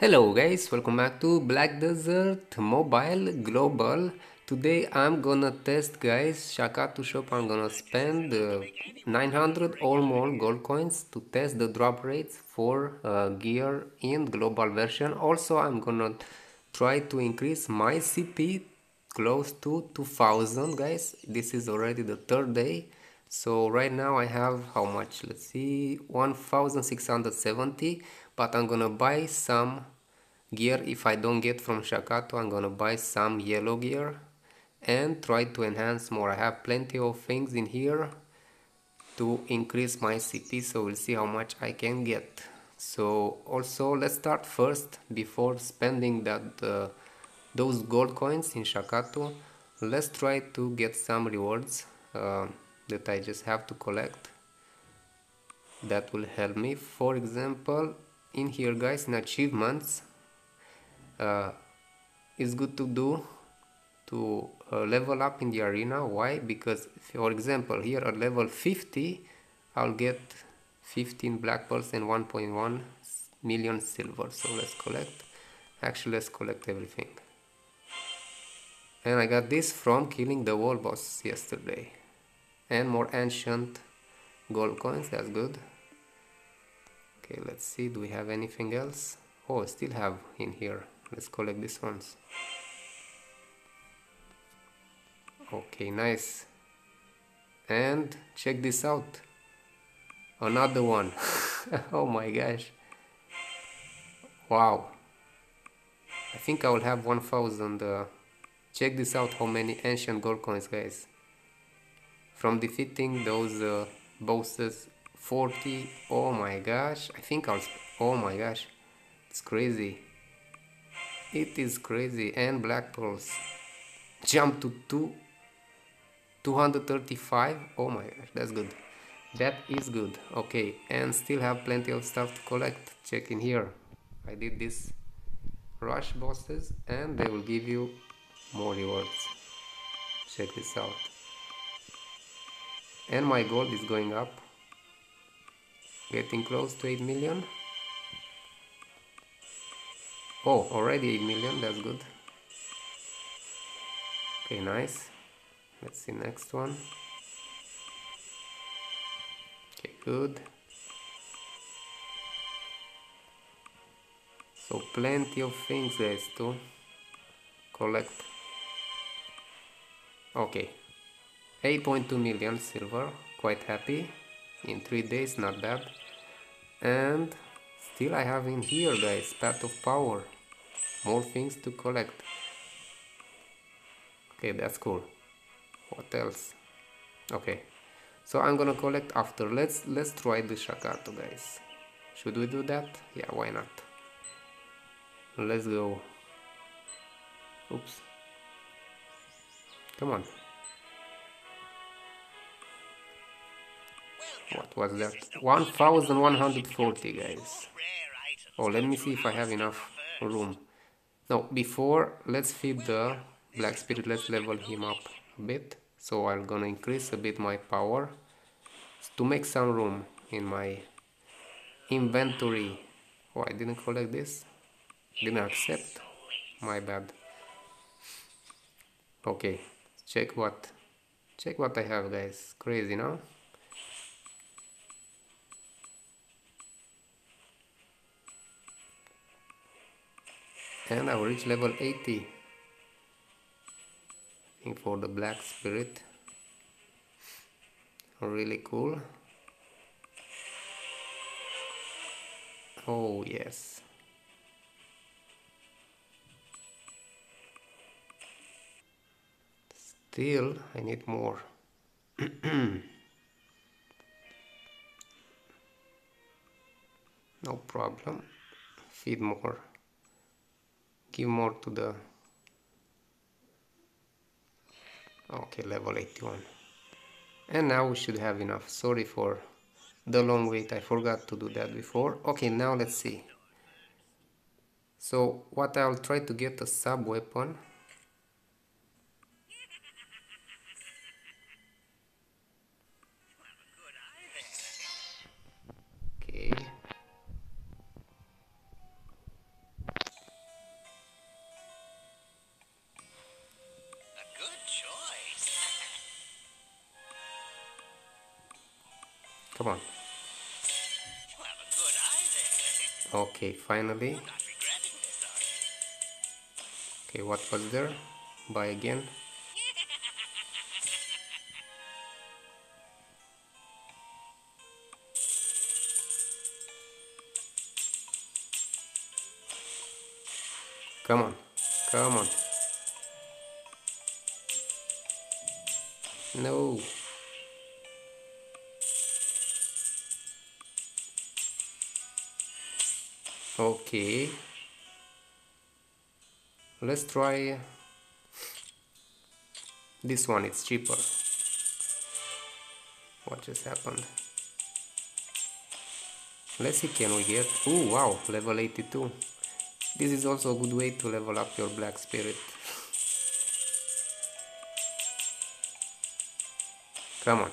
Hello guys, welcome back to Black Desert Mobile Global. Today I'm gonna test guys Shakatu shop I'm gonna spend uh, 900 or more gold coins to test the drop rates for uh, gear in global version. Also I'm gonna try to increase my CP close to 2000 guys. This is already the third day. So right now I have how much? Let's see 1670 but I'm gonna buy some gear. If I don't get from Shakatu I'm gonna buy some yellow gear and try to enhance more. I have plenty of things in here to increase my CP so we'll see how much I can get. So also let's start first before spending that uh, those gold coins in Shakatu. Let's try to get some rewards uh, that I just have to collect. That will help me. For example in here guys in achievements uh, it's good to do to uh, level up in the arena. Why? Because for example here at level 50 I'll get 15 black pearls and 1.1 million silver. So let's collect. Actually let's collect everything. And I got this from killing the wall boss yesterday. And more ancient gold coins that's good okay let's see do we have anything else? Oh still have in here. Let's collect these ones. Okay nice. And check this out. Another one. Oh my gosh. Wow. I think I will have 1000 uh, check this out how many ancient gold coins guys. From defeating those uh, bosses 40 oh my gosh I think I'll oh my gosh it's crazy. It is crazy and black pearls jump to 2 235 oh my gosh that's good. That is good okay and still have plenty of stuff to collect check in here. I did this rush bosses and they will give you more rewards. Check this out. And my gold is going up getting close to 8 million. Oh already 8 million that's good. Okay nice. Let's see next one. Okay good. So plenty of things guys to collect. Okay. 8.2 million silver. Quite happy in three days not bad. And still I have in here guys path of power. More things to collect. Okay that's cool. What else? Okay. So I'm gonna collect after. Let's let's try the Shakatu guys. Should we do that? Yeah why not? Let's go. Oops. Come on what was that? 1140 guys. Oh let me see if I have enough room. No before let's feed the black spirit. Let's level him up a bit. So I'm gonna increase a bit my power to make some room in my inventory. Oh I didn't collect this. Didn't accept. My bad. Okay check what check what I have guys. Crazy now and I will reach level 80 for the black spirit. Really cool. Oh yes. Still I need more. No problem. Feed more give more to the okay level 81 and now we should have enough. Sorry for the long wait. I forgot to do that before. Okay now let's see. So what I'll try to get a sub weapon Come on. Okay, finally. Okay, what was there? Buy again. Come on, come on. No. Okay. Let's try this one, it's cheaper. What just happened? Let's see, can we get... Oh wow, level 82. This is also a good way to level up your black spirit. Come on.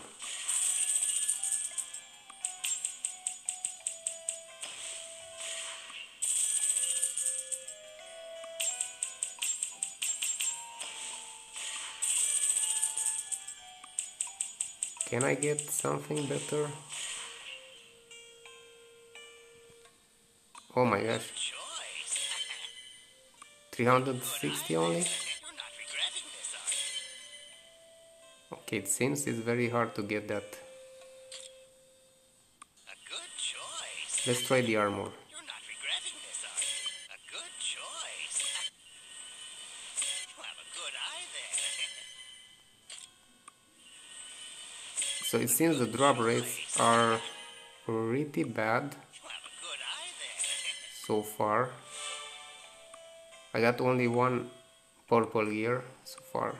Can I get something better? Oh my gosh. 360 only? Okay, it seems it's very hard to get that. Let's try the armor. So it seems the drop rates are pretty bad so far. I got only one purple gear so far.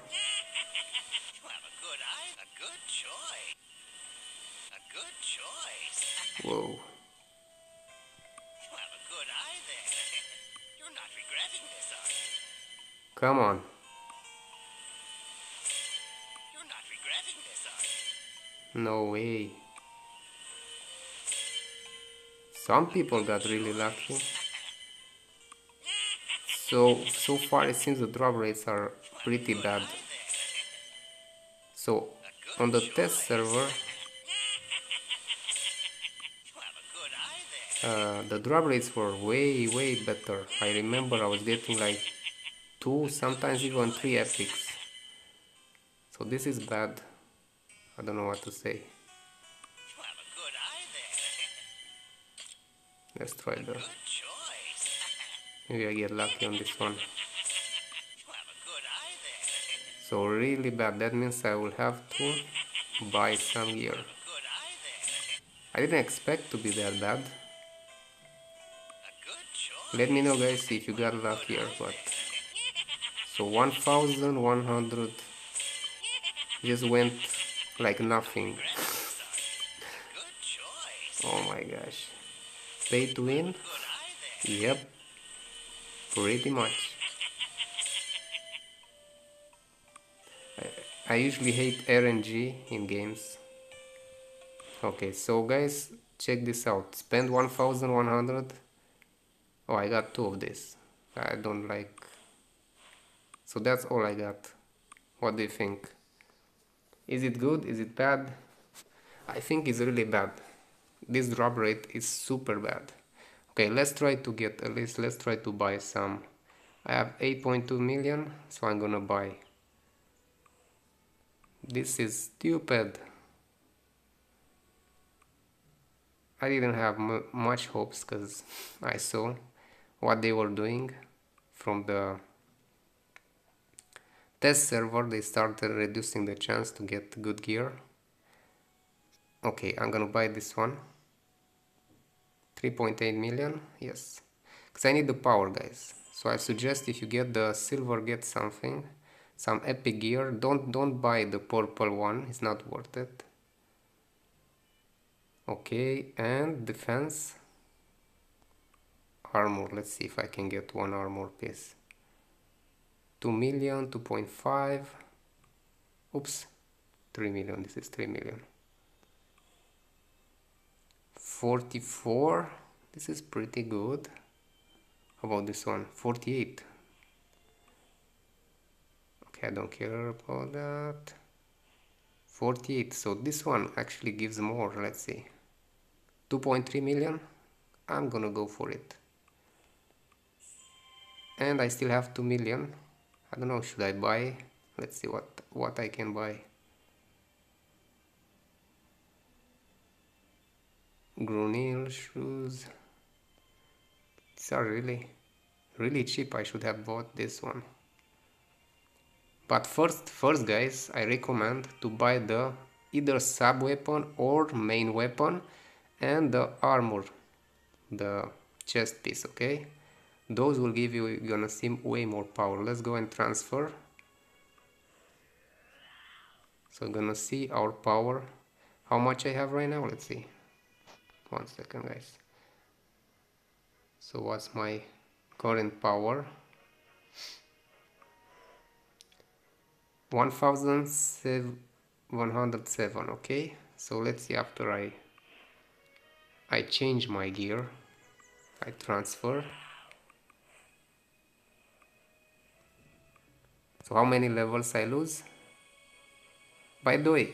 Whoa. Come on. No way. Some people got really lucky. So, so far it seems the drop rates are pretty bad. So, on the test server, uh, the drop rates were way, way better. I remember I was getting like two, sometimes even three epics. So this is bad. I don't know what to say. Let's try the... Maybe I get lucky on this one. So really bad, that means I will have to buy some gear. I didn't expect to be that bad. Let me know guys if you got luckier, but... So 1100 just went like nothing. oh my gosh. Pay to win? Yep. Pretty much. I, I usually hate RNG in games. Okay, so guys, check this out. Spend 1100. Oh, I got two of this. I don't like... So that's all I got. What do you think? Is it good? Is it bad? I think it's really bad. This drop rate is super bad. Okay, let's try to get at least, let's try to buy some. I have 8.2 million, so I'm gonna buy. This is stupid. I didn't have much hopes because I saw what they were doing from the test server they started reducing the chance to get good gear. Okay I'm gonna buy this one. 3.8 million yes. Because I need the power guys. So I suggest if you get the silver get something some epic gear. Don't don't buy the purple one it's not worth it. Okay and defense. Armor let's see if I can get one armor piece 2 million, 2.5, oops, 3 million, this is 3 million. 44, this is pretty good. How about this one? 48. Okay, I don't care about that. 48, so this one actually gives more, let's see. 2.3 million I'm gonna go for it and I still have 2 million I don't know should I buy? Let's see what what I can buy. Grunil shoes. These are really really cheap. I should have bought this one. But first first guys I recommend to buy the either sub weapon or main weapon and the armor the chest piece okay those will give you gonna see way more power. Let's go and transfer. So gonna see our power. How much I have right now? Let's see. One second guys. So what's my current power? 1107 okay? So let's see after I I change my gear I transfer so how many levels I lose? By the way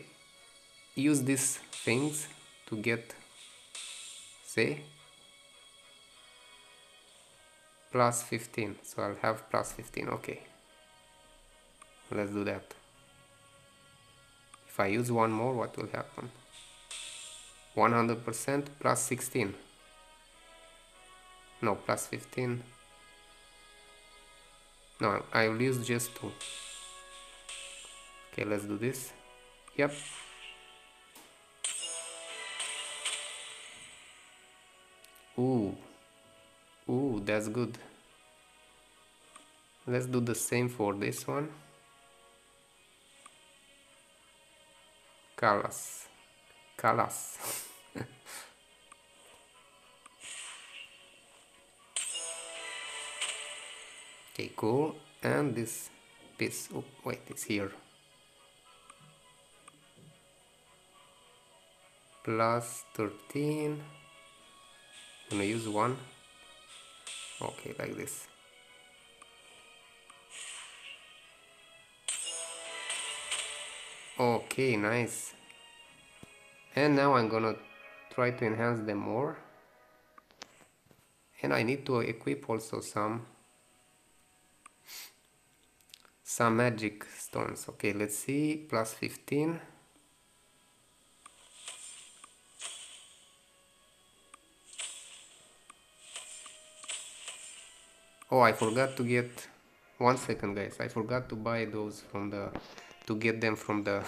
use these things to get say plus 15 so I'll have plus 15 okay. Let's do that. If I use one more what will happen? 100% plus 16 no plus 15 no I will use just two. Okay let's do this. Yep. Ooh. Ooh that's good. Let's do the same for this one. Kalas. Kalas okay cool. And this piece oh wait it's here. Plus 13 I'm gonna use one. Okay like this. Okay nice. And now I'm gonna try to enhance them more. And I need to equip also some some magic stones. Okay let's see. Plus 15 oh I forgot to get one second guys. I forgot to buy those from the to get them from the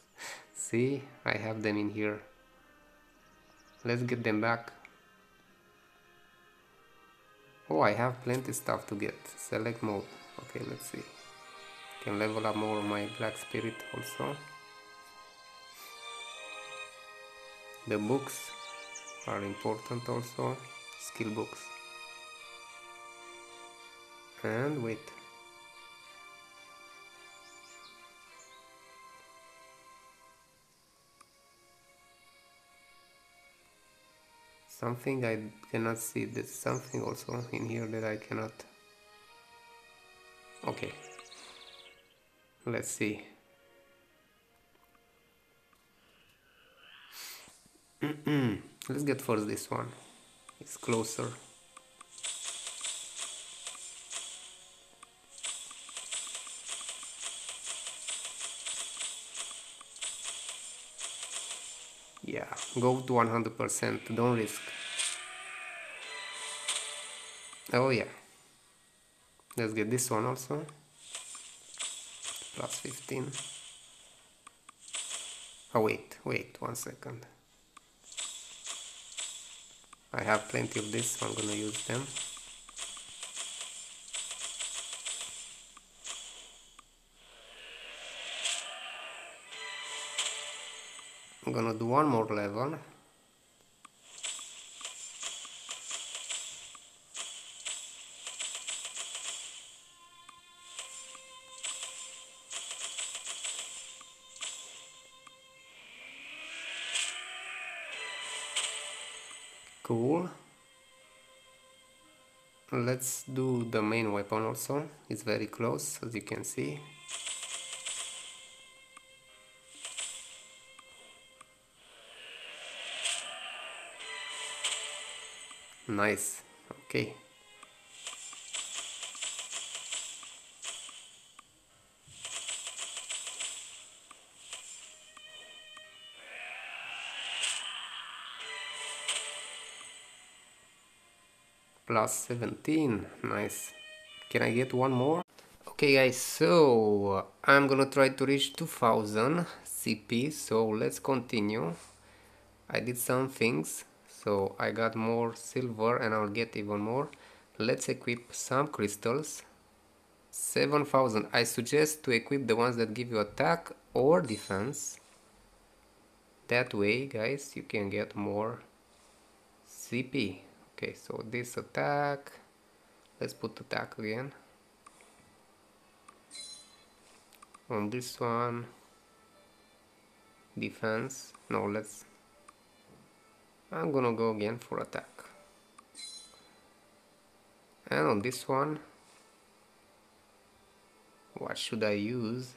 see I have them in here. Let's get them back. Oh I have plenty stuff to get. Select mode. Okay let's see can level up more my black spirit also. The books are important also skill books. And wait. Something I cannot see there's something also in here that I cannot. Okay let's see. Let's get first this one. It's closer. Yeah go to 100% don't risk. Oh yeah. Let's get this one also plus 15 oh wait wait one second. I have plenty of this so I'm gonna use them. I'm gonna do one more level cool let's do the main weapon also. It's very close as you can see. Nice. Okay plus 17 nice. Can I get one more? Okay guys so I'm gonna try to reach 2000 CP so let's continue. I did some things so I got more silver and I'll get even more. Let's equip some crystals. 7000 I suggest to equip the ones that give you attack or defense. That way guys you can get more CP okay so this attack. Let's put attack again. On this one. Defense. No let's. I'm gonna go again for attack. And on this one. What should I use?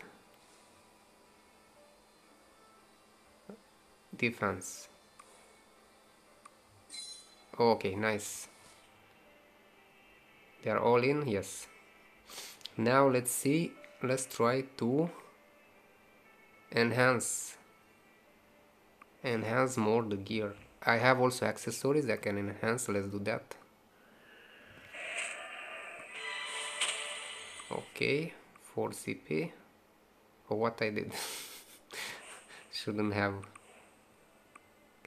Defense okay nice. They are all in yes. Now let's see. Let's try to enhance enhance more the gear. I have also accessories that can enhance. Let's do that. Okay 4 CP oh, what I did. Shouldn't have.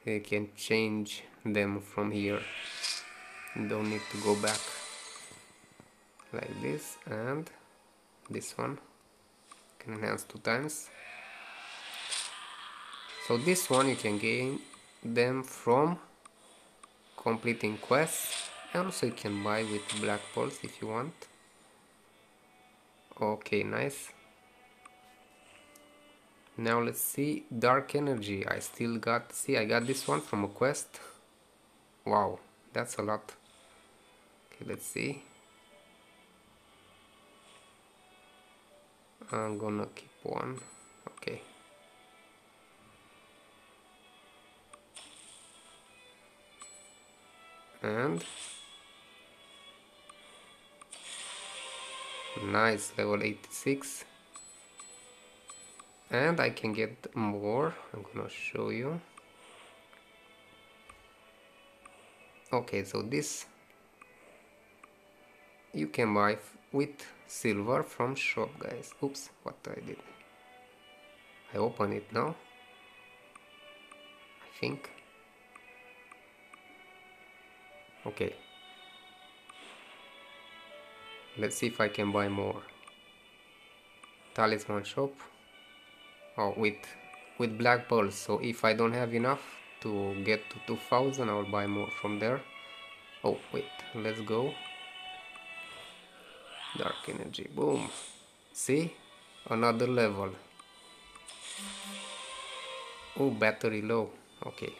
Okay can change them from here. Don't need to go back like this and this one can enhance two times. So this one you can gain them from completing quests and also you can buy with black pearls if you want. Okay nice. Now let's see dark energy. I still got see I got this one from a quest wow that's a lot. Okay let's see. I'm gonna keep one. Okay. And nice level 86 and I can get more. I'm gonna show you okay so this you can buy with silver from shop guys. Oops what I did. I open it now. I think. Okay. Let's see if I can buy more. Talisman shop. Oh with with black pearls. So if I don't have enough to get to 2000 I'll buy more from there. Oh wait let's go. Dark energy boom. See another level. Oh battery low. Okay.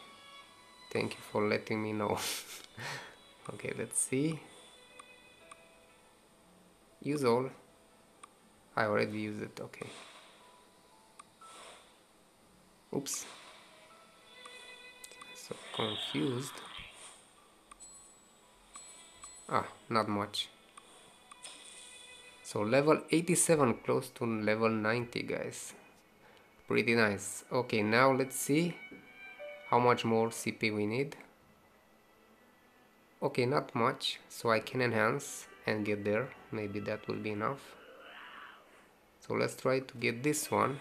Thank you for letting me know. Okay let's see. Use all. I already used it okay. Oops confused. Ah not much. So level 87 close to level 90 guys. Pretty nice. Okay now let's see how much more CP we need. Okay not much. So I can enhance and get there. Maybe that will be enough. So let's try to get this one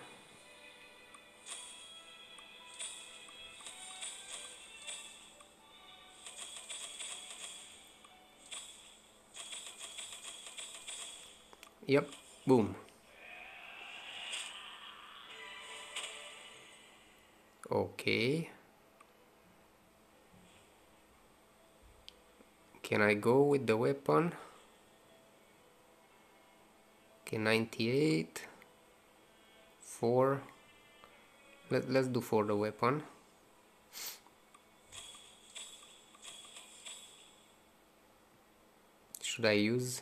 yep. Boom. Okay. Can I go with the weapon? Okay 98 4 Let, let's do for the weapon. Should I use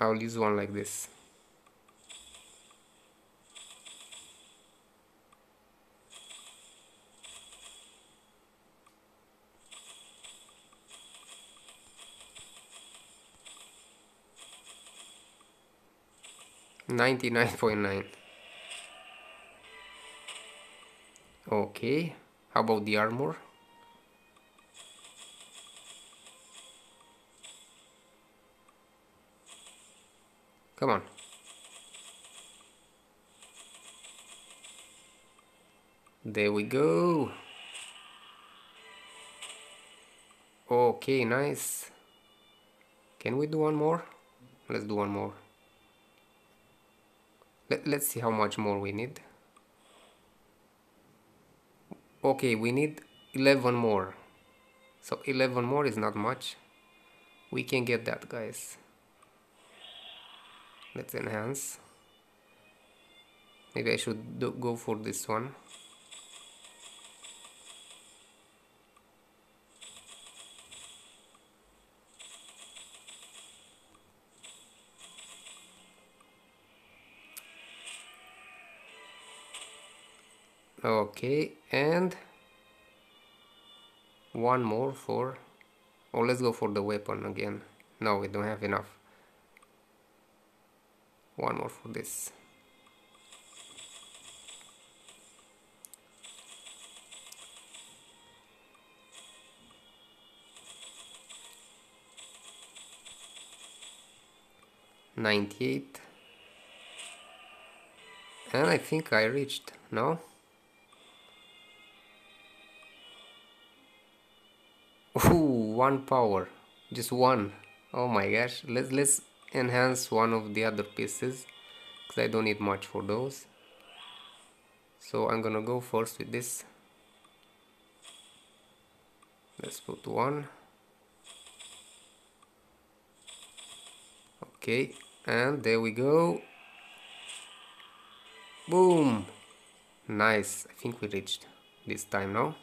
I'll use one like this Ninety-nine point nine. Okay, how about the armor? Come on. There we go. Okay, nice. Can we do one more? Let's do one more. Let, let's see how much more we need. Okay, we need 11 more. So 11 more is not much. We can get that, guys let's enhance. Maybe I should do, go for this one. Okay and one more for oh let's go for the weapon again. No we don't have enough one more for this Ninety-eight, and I think I reached. No. Ooh, one power, just one. Oh my gosh! Let's let's enhance one of the other pieces because I don't need much for those. So I'm gonna go first with this. Let's put one. Okay and there we go. Boom! Nice. I think we reached this time now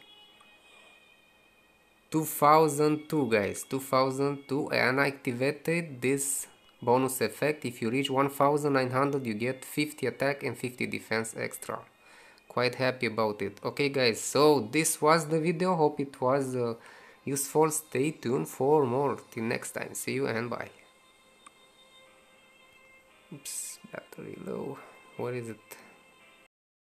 2002 guys. 2002 and I activated this Bonus effect, if you reach 1900 you get 50 attack and 50 defense extra. Quite happy about it. Okay guys, so this was the video, hope it was uh, useful. Stay tuned for more. Till next time, see you and bye. Oops, battery low. What is it?